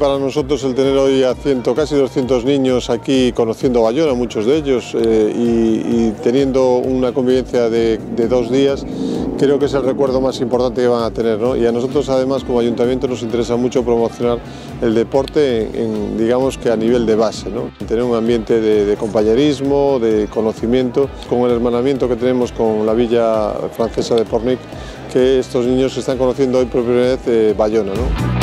para nosotros el tener hoy a ciento, casi 200 niños aquí conociendo Bayona, muchos de ellos, eh, y, teniendo una convivencia de, dos días, creo que es el recuerdo más importante que van a tener. Y a nosotros además como ayuntamiento nos interesa mucho promocionar el deporte, en, digamos que a nivel de base, ¿no? tener un ambiente de, compañerismo, de conocimiento, con el hermanamiento que tenemos con la villa francesa de Pornic, que estos niños están conociendo hoy por primera vez eh, Bayona. ¿no?